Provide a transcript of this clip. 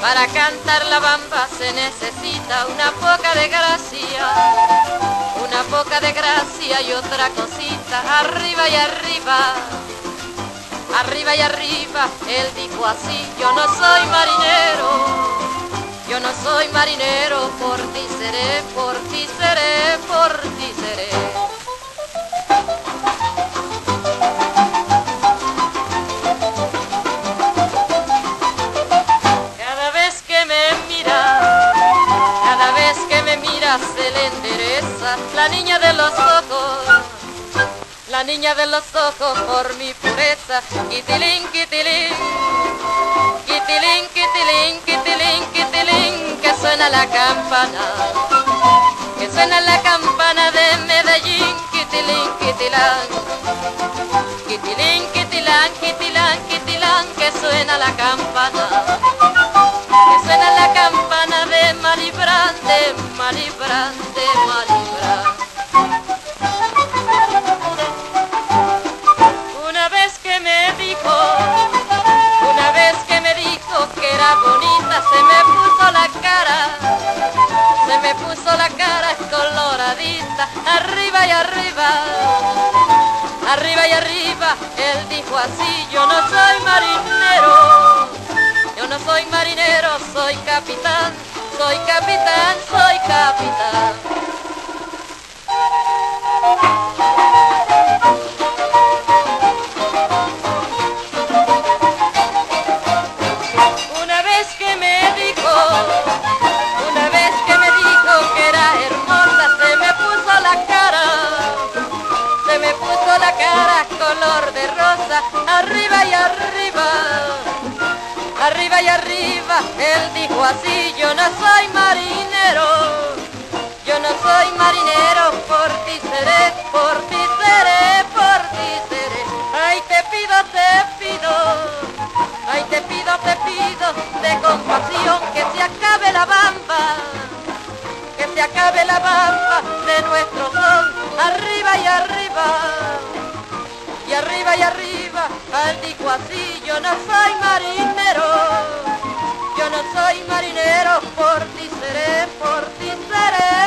Para cantar la bamba se necesita una poca de gracia, una poca de gracia y otra cosita, arriba y arriba, arriba y arriba. Él dijo así, yo no soy marinero, yo no soy marinero, por ti seré, por ti seré, por ti seré. Niña de los ojos, la niña de los ojos por mi pureza. Quitilín, quitilín, quitilín, quitilín, quitilín, quitilín, que suena la campana, que suena la campana de Medellín, quitilín, quitilán, me puso la cara coloradita, arriba y arriba, arriba y arriba, él dijo así, yo no soy marinero, yo no soy marinero, soy capitán soy capitán, soy capitán. Él dijo así, yo no soy marinero, yo no soy marinero, por ti seré, por ti seré, por ti seré, ay te pido, te pido, ay te pido, te pido, de compasión, que se acabe la bamba, que se acabe la bamba de nuestro sol, arriba y arriba y arriba y arriba, al dijo así, yo no soy marinero, no soy marinero, por ti seré, por ti seré.